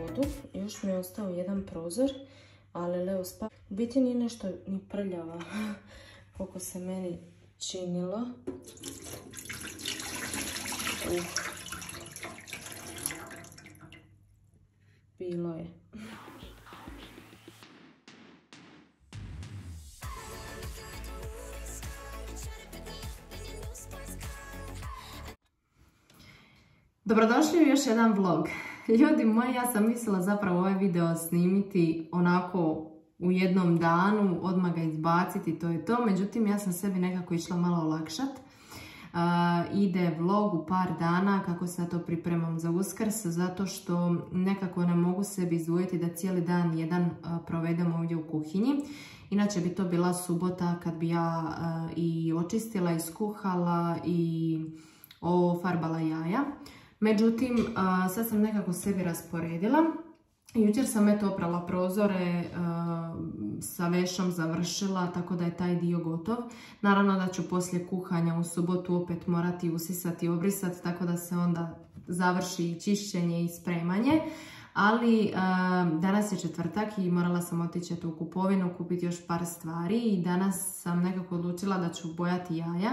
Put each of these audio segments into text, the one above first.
vodu, još mi je ostao jedan prozor, ali Leo spa... U biti nije nešto ni prljava, koliko se meni činilo. Uh. Bilo je. Dobrodošli u još jedan vlog. Ljudi moji, ja sam mislila zapravo ovaj video snimiti onako u jednom danu, odmah ga izbaciti, to je to. Međutim, ja sam sebi nekako išla malo olakšat. Ide vlog u par dana kako se to pripremam za uskrs zato što nekako ne mogu sebi izvojiti da cijeli dan jedan provedem ovdje u kuhinji. Inače bi to bila subota kad bi ja i očistila, i skuhala i ofarbala jaja. Međutim, sad sam nekako sebi rasporedila. Jučer sam eto oprala prozore, a, sa vešom završila, tako da je taj dio gotov. Naravno da ću poslije kuhanja u subotu opet morati usisati i obrisati, tako da se onda završi i čišćenje i spremanje. Ali a, danas je četvrtak i morala sam otići u kupovinu, kupiti još par stvari i danas sam nekako odlučila da ću bojati jaja.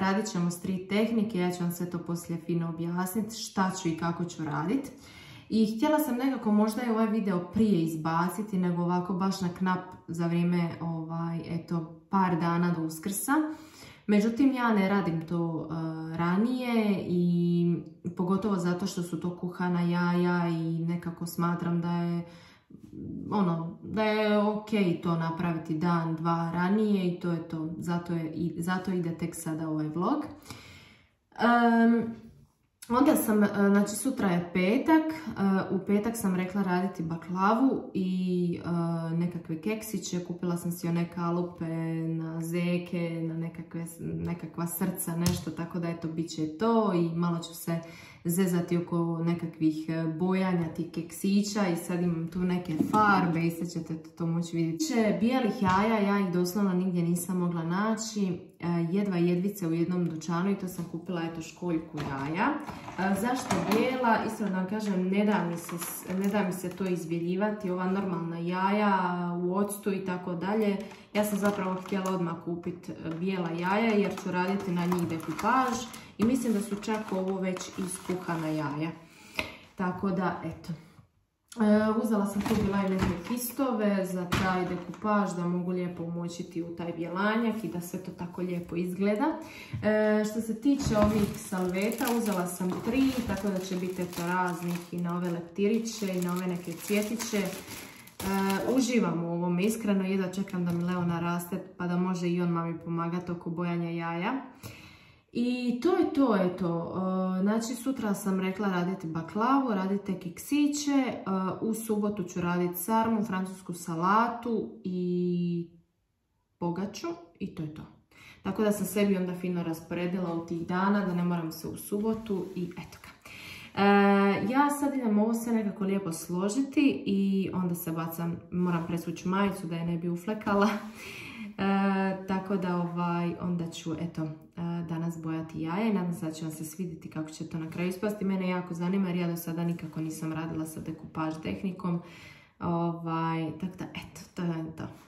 Radit ćemo street tehnike, ja ću vam sve to poslije fino objasniti šta ću i kako ću raditi. I htjela sam nekako možda i ovaj video prije izbaciti, nego ovako baš na knap za vrijeme ovaj, eto, par dana do uskrsa. Međutim, ja ne radim to uh, ranije i pogotovo zato što su to kuhana jaja i nekako smatram da je ono, da je ok to napraviti dan, dva ranije i to je to. Zato, je, zato ide tek sada ovaj vlog. Um, onda sam, znači sutra je petak, u petak sam rekla raditi baklavu i nekakve keksiće, kupila sam si one kalupe na zeke, na nekakve, nekakva srca, nešto, tako da eto, bit će to i malo ću se zezati oko nekakvih e, bojanja tih keksića i sad imam tu neke farbe i sad ćete to moći vidjeti. Bijelih jaja, ja ih doslovno nigdje nisam mogla naći, e, jedva jedvice u jednom dućanu i to sam kupila eto školjku jaja. E, zašto bijela? Isto da vam kažem, ne da mi se, ne da mi se to izbjeljivati, ova normalna jaja u octu i tako dalje. Ja sam zapravo htjela odmah kupiti bijela jaja jer ću raditi na njih dekupaž i mislim da su čak ovo već iskuhana jaja. Tako da, eto. E, uzela sam tu bila i neke kistove za taj dekupaž da mogu lijepo umočiti u taj bjelanjak i da sve to tako lijepo izgleda. E, što se tiče ovih salveta, uzela sam tri, tako da će biti raznih i na ove leptiriće i na ove neke cvjetiće. Uh, uživam u ovom iskreno, jedva čekam da mi Leo naraste pa da može i on mami pomagati oko bojanja jaja. I to je to, eto, uh, znači sutra sam rekla raditi baklavu, radite kiksiće, uh, u subotu ću raditi sarmu, francusku salatu i pogaču i to je to. Tako da sam sebi onda fino rasporedila u tih dana, da ne moram se u subotu i eto ga. Ja sad idem ovo sve nekako lijepo složiti i onda se bacam, moram presvući majicu da je ne bi uflekala. E, tako da ovaj, onda ću eto, e, danas bojati jaja i nadam se da će vam se svidjeti kako će to na kraju ispasti. Mene jako zanima jer ja do sada nikako nisam radila sa dekupaž tehnikom. Ovaj, tako da eto, to je to.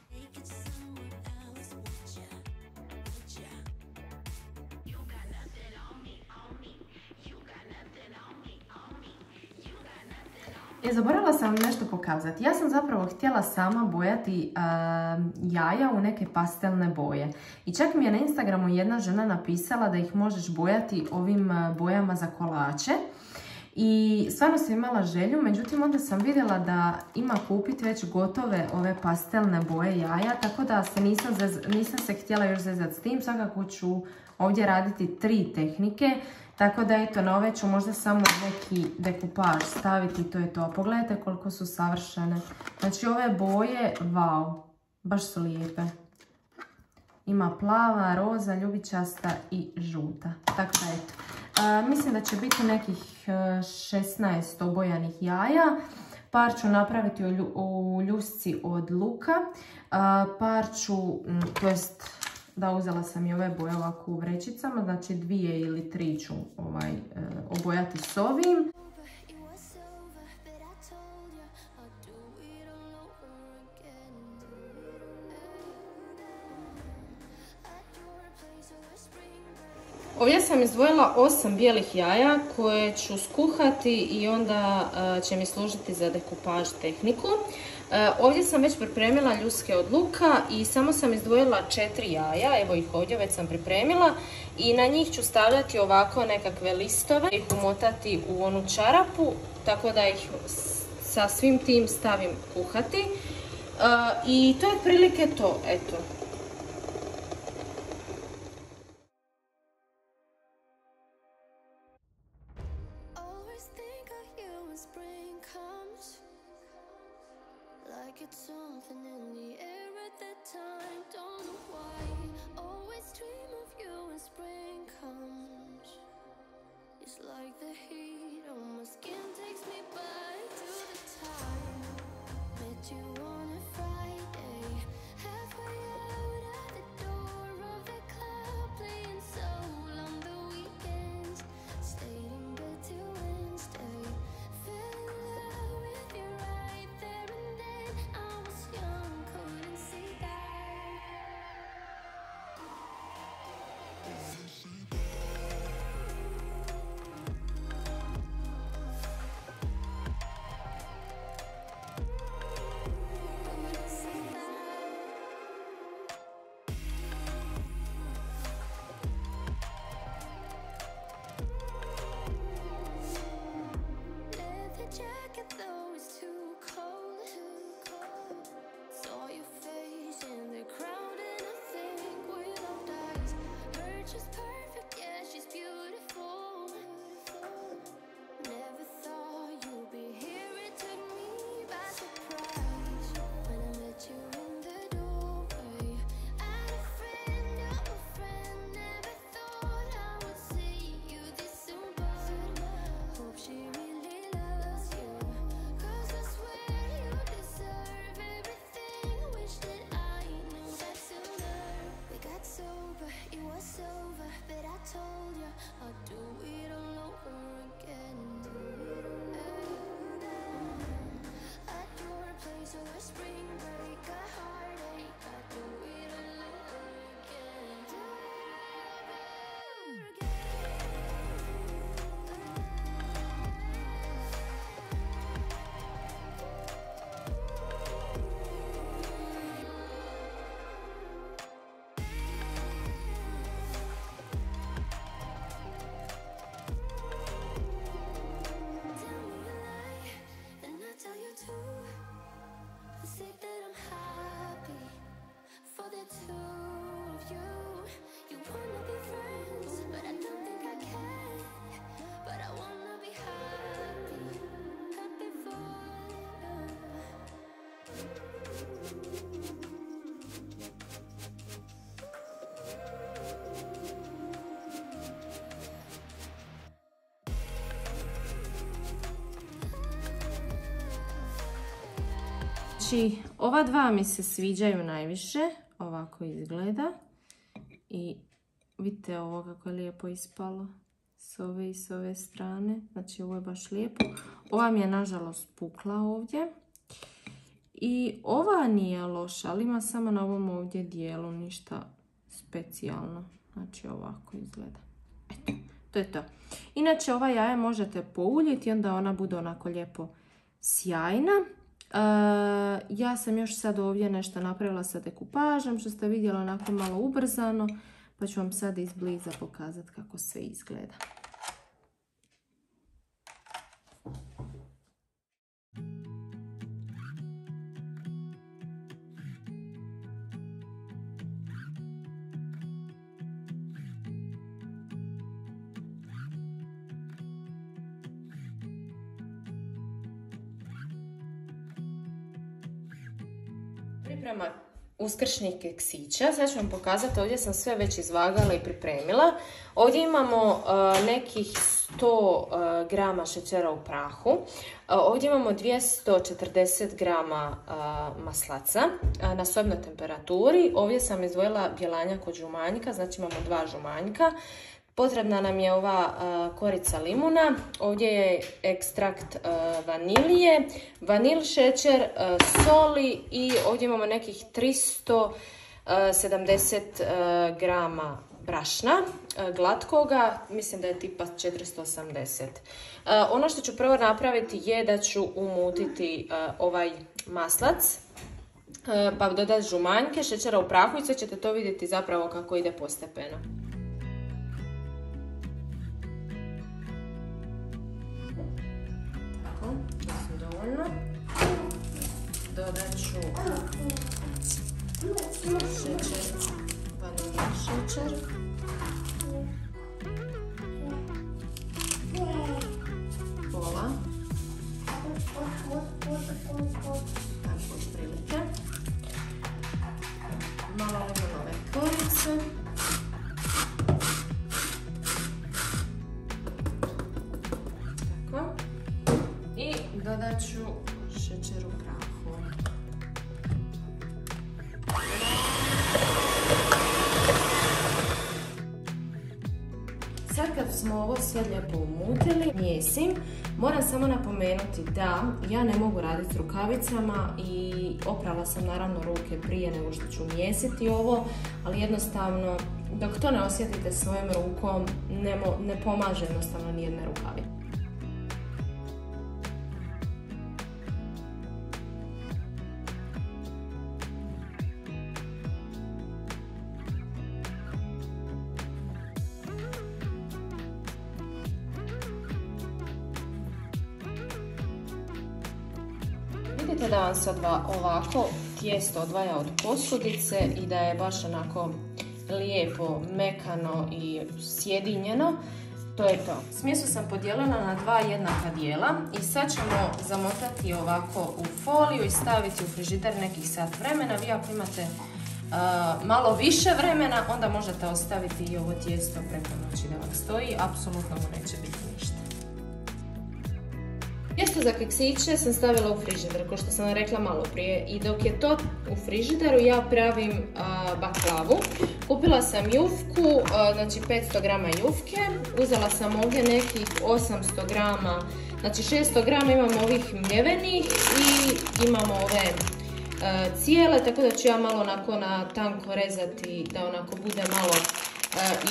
E, zaboravila sam vam nešto pokazati. Ja sam zapravo htjela sama bojati jaja u neke pastelne boje. I čak mi je na Instagramu jedna žena napisala da ih možeš bojati ovim bojama za kolače. I stvarno sam imala želju, međutim onda sam vidjela da ima kupiti već gotove ove pastelne boje jaja, tako da se nisam, nisam se htjela još zezati s tim. Svakako ću ovdje raditi tri tehnike. Tako da eto, na ove ću možda samo neki dekupaž staviti, to je to. Pogledajte koliko su savršene. Znači ove boje, wow, baš su lijepe. Ima plava, roza, ljubičasta i žuta. Tako da eto. Mislim da će biti nekih e, 16 obojanih jaja. Par ću napraviti u lju- u ljusci od luka. A, par ću, to jest da uzela sam i ove boje ovako u vrećicama, znači dvije ili tri ću ovaj, e, obojati s ovim. Ovdje sam izdvojila osam bijelih jaja koje ću skuhati i onda e, će mi služiti za dekupaž tehniku. E, ovdje sam već pripremila ljuske od luka i samo sam izdvojila četiri jaja, evo ih ovdje već sam pripremila i na njih ću stavljati ovako nekakve listove, ih umotati u onu čarapu tako da ih sa svim tim stavim kuhati. E, I to je otprilike to, eto. Znači, ova dva mi se sviđaju najviše, ovako izgleda. I vidite ovo kako je lijepo ispalo s ove i s ove strane. Znači, ovo je baš lijepo. Ova mi je nažalost pukla ovdje. I ova nije loša, ali ima samo na ovom ovdje dijelu ništa specijalno. Znači, ovako izgleda. Eto, to je to. Inače, ova jaja možete pouljiti onda ona bude onako lijepo sjajna. E, ja sam još sad ovdje nešto napravila sa dekupažem, što ste vidjeli onako malo ubrzano, pa ću vam sad izbliza pokazati kako sve izgleda. Priprema uskršnjih keksića. Sad ću vam pokazati, ovdje sam sve već izvagala i pripremila. Ovdje imamo e, nekih 100 e, grama šećera u prahu. E, ovdje imamo 240 grama maslaca na sobnoj temperaturi. Ovdje sam izdvojila bjelanjak od žumanjika, znači imamo dva žumanjika. Potrebna nam je ova korica limuna, ovdje je ekstrakt vanilije, vanil šećer, soli i ovdje imamo nekih 370 grama brašna glatkoga, mislim da je tipa 480. Ono što ću prvo napraviti je da ću umutiti ovaj maslac, pa dodati žumanjke, šećera u prahu i sve ćete to vidjeti zapravo kako ide postepeno. Dodat ću šećer, vanilin šećer. Pola. Tako otprilike. Malo limonove korice. Sve lijepo umutili, mijesim. Moram samo napomenuti da ja ne mogu raditi s rukavicama i oprala sam naravno ruke prije nego što ću mijesiti ovo, ali jednostavno dok to ne osjetite svojom rukom ne, ne pomaže jednostavno nijedne rukavice. Vidite da vam sad ovako tijesto odvaja od posudice i da je baš onako lijepo, mekano i sjedinjeno. To je to. Smjesu sam podijelila na dva jednaka dijela i sad ćemo zamotati ovako u foliju i staviti u frižider nekih sat vremena. Vi ako imate malo više vremena, onda možete ostaviti i ovo tijesto preko noći da vam stoji. Apsolutno mu neće biti za keksiće sam stavila u frižider, kao što sam rekla malo prije. I dok je to u frižideru, ja pravim baklavu. Kupila sam jufku, znači 500 grama jufke. Uzela sam ovdje nekih 800 grama, znači 600 grama imam ovih mljevenih i imamo ove cijele, tako da ću ja malo onako na tanko rezati da onako bude malo i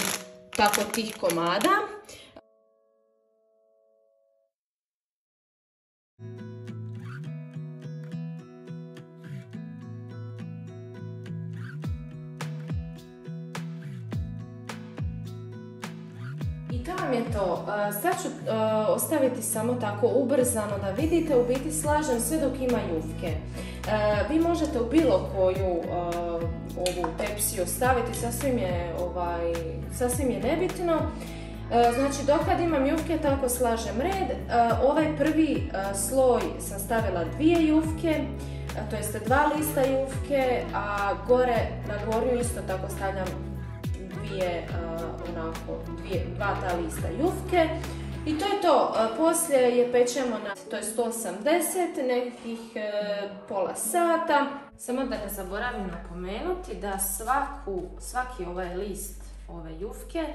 tako tih komada. To to. Sad ću ostaviti samo tako ubrzano da vidite, u biti slažem sve dok ima jufke. Vi možete u bilo koju ovu tepsiju staviti, sasvim je, ovaj, sasvim je nebitno. Znači dok kad imam jufke tako slažem red. Ovaj prvi sloj sam stavila dvije jufke, to jeste dva lista jufke, a gore na gorju isto tako stavljam dvije, onako, dvije, dva ta lista jufke. I to je to, poslije je pečemo na, to je 180, nekih e, pola sata. Samo da ne zaboravim napomenuti da svaku, svaki ovaj list ove jufke,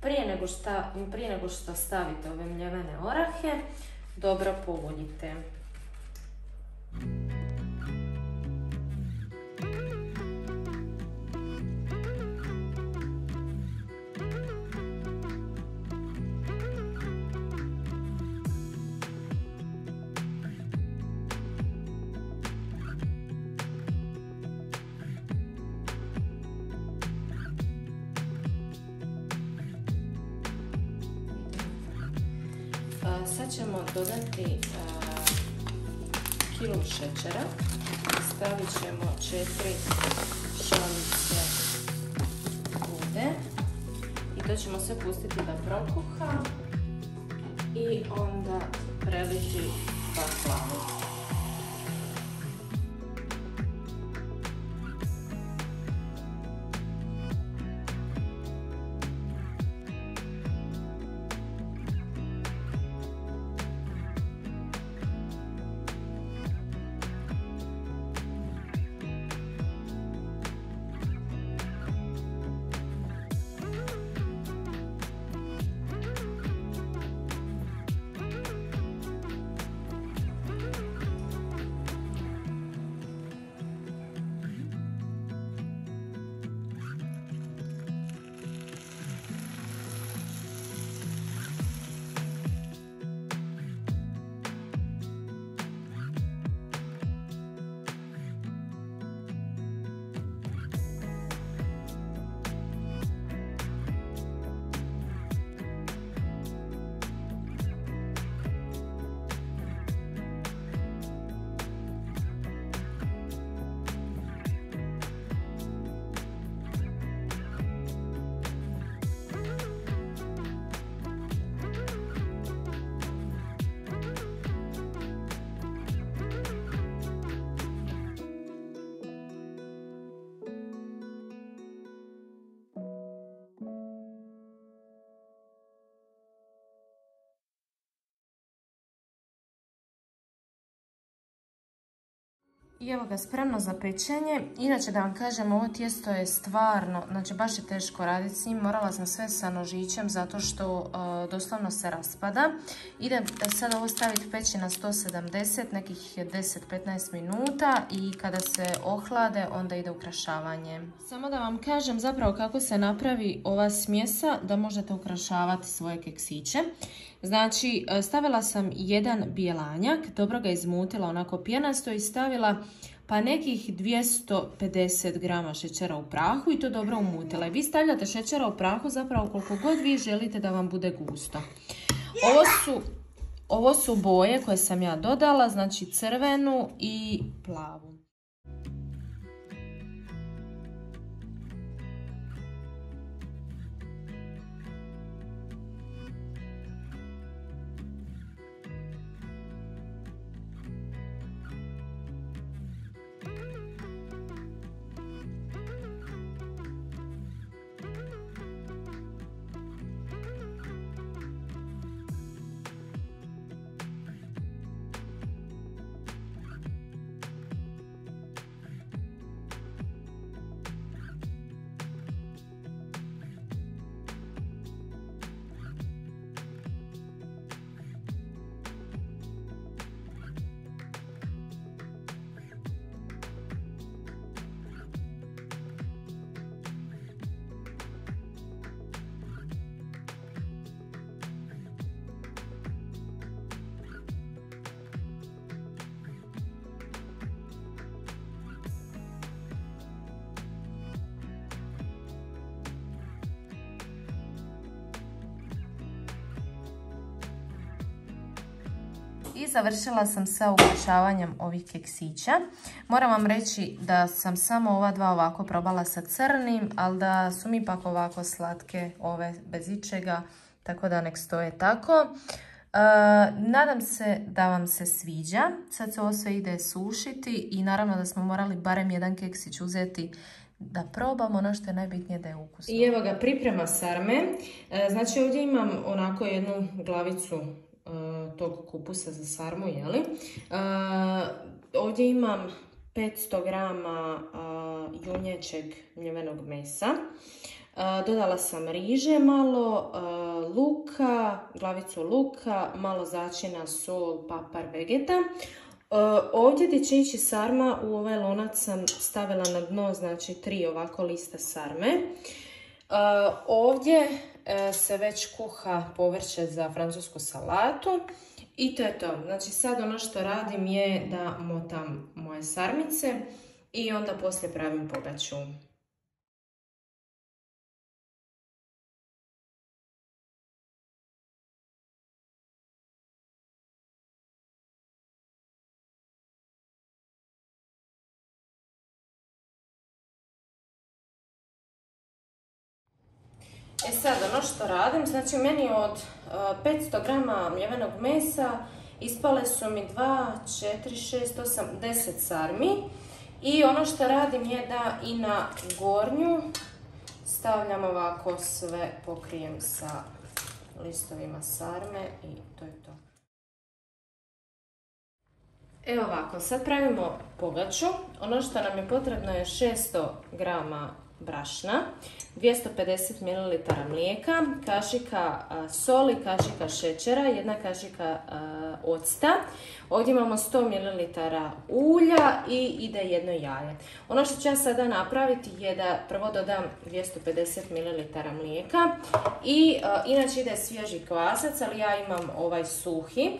prije nego, šta, prije nego što stavite ove mljevene orahe, dobro povoljite. Ćemo dodati kilu šećera. Stavit ćemo četiri šalice vode. I to ćemo sve pustiti da prokuha. I onda preliti baklavu. I evo ga spremno za pečenje. Inače da vam kažem, ovo tijesto je stvarno, znači baš je teško raditi s njim. Morala sam sve sa nožićem zato što uh, doslovno se raspada. Idem sad ovo staviti peći na 170, nekih 10-15 minuta i kada se ohlade onda ide ukrašavanje. Samo da vam kažem zapravo kako se napravi ova smjesa da možete ukrašavati svoje keksiće. Znači, e, stavila sam jedan bijelanjak, dobro ga izmutila onako pjenasto i stavila pa nekih 250 grama šećera u prahu i to dobro umutila. I vi stavljate šećera u prahu zapravo koliko god vi želite da vam bude gusto. Ovo su, ovo su boje koje sam ja dodala, znači crvenu i plavu. Završila sam sa ukušavanjem ovih keksića. Moram vam reći da sam samo ova dva ovako probala sa crnim, ali da su mi ipak ovako slatke ove bez ičega, tako da nek stoje tako. E, nadam se da vam se sviđa. Sad se ovo sve ide sušiti i naravno da smo morali barem jedan keksić uzeti da probamo ono što je najbitnije da je ukusno. I evo ga priprema sarme. E, znači ovdje imam onako jednu glavicu tog kupusa za sarmu, jeli. E, ovdje imam 500 grama e, junječeg mljevenog mesa. Dodala sam riže malo, luka, glavicu luka, malo začina, sol, papar, vegeta. Ovdje gdje će ići sarma, u ovaj lonac sam stavila na dno, znači tri ovako lista sarme. Ovdje E, se već kuha povrće za francusku salatu. I to je to. Znači sad ono što radim je da motam moje sarmice i onda poslije pravim pogaču. E sad, ono što radim, znači meni od 500 grama mljevenog mesa ispale su mi 2, 4, 6, 8, 10 sarmi. I ono što radim je da i na gornju stavljam ovako sve, pokrijem sa listovima sarme i to je to. Evo ovako, sad pravimo pogaču. Ono što nam je potrebno je 600 grama brašna, 250 ml mlijeka, kašika soli, kašika šećera, jedna kašika octa. Ovdje imamo 100 ml ulja i ide jedno jaje. Ono što ću ja sada napraviti je da prvo dodam 250 ml mlijeka i inače ide svježi kvasac, ali ja imam ovaj suhi.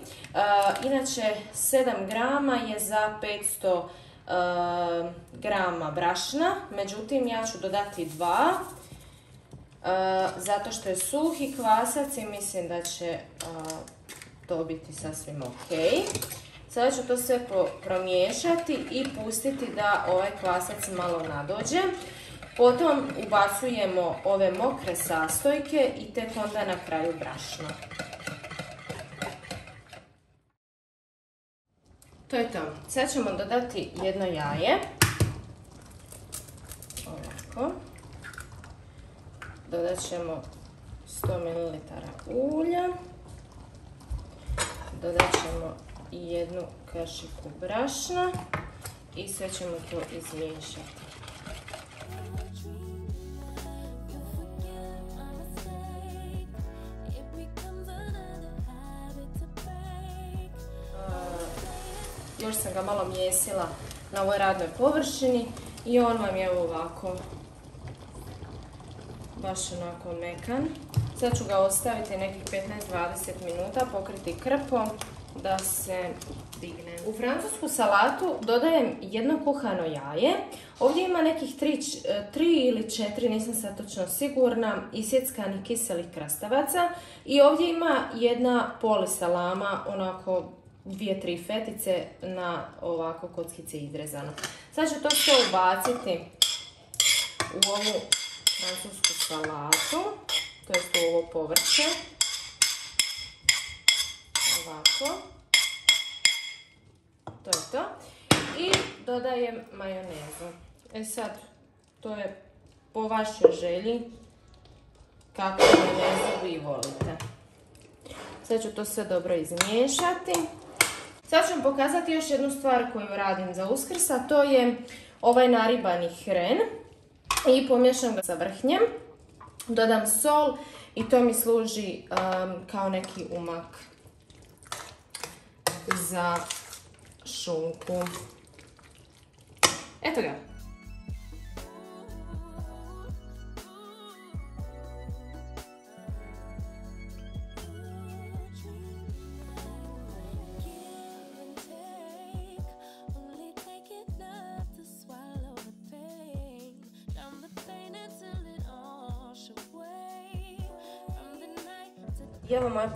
inače 7 grama je za 500 Ehm, grama brašna, međutim ja ću dodati dva ehm, zato što je suhi kvasac i mislim da će ehm, to biti sasvim ok. Sada ću to sve promiješati i pustiti da ovaj kvasac malo nadođe. Potom ubacujemo ove mokre sastojke i tek onda na kraju brašno. To je to. Sad ćemo dodati jedno jaje. Ovako. Dodat ćemo 100 ml ulja. Dodat ćemo jednu kašiku brašna. i sve ćemo to izmiješati. Mijesila na ovoj radnoj površini i on vam je ovako baš onako mekan. Sad ću ga ostaviti nekih 15-20 minuta, pokriti krpom da se digne. U francusku salatu dodajem jedno kuhano jaje. Ovdje ima nekih 3 ili 4, nisam sad točno sigurna, isjeckanih kiselih krastavaca. I ovdje ima jedna poli salama, onako dvije, tri fetice na ovako kockice izrezano. Sad ću to sve ubaciti u ovu francusku salatu, to jest u ovo povrće. Ovako. To je to. I dodajem majonezu. E sad, to je po vašoj želji kakvu majonezu vi volite. Sad ću to sve dobro izmiješati. Sad ću vam pokazati još jednu stvar koju radim za uskrs, a to je ovaj naribani hren. I pomiješam ga sa vrhnjem. Dodam sol i to mi služi um, kao neki umak za šunku. Eto ga.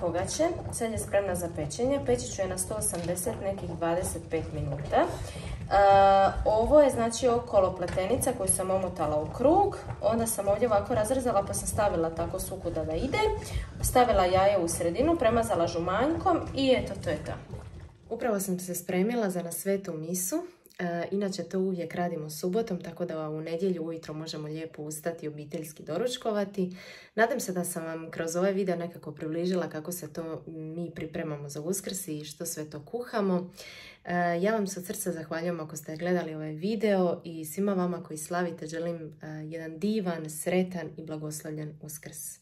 Pogače, sad je spremna za pečenje. Peći ću je na 180 nekih 25 minuta. E, ovo je znači okolo pletenica koju sam omotala u krug. Onda sam ovdje ovako razrezala pa sam stavila tako sukuda da ide. Stavila jaje u sredinu, premazala žumanjkom i eto to je to. Upravo sam se spremila za na svetu misu. E, inače to uvijek radimo subotom, tako da u nedjelju ujutro možemo lijepo ustati i obiteljski doručkovati. Nadam se da sam vam kroz ovaj video nekako približila kako se to mi pripremamo za uskrs i što sve to kuhamo. E, ja vam se od srca zahvaljujem ako ste gledali ovaj video i svima vama koji slavite želim e, jedan divan, sretan i blagoslovljen uskrs.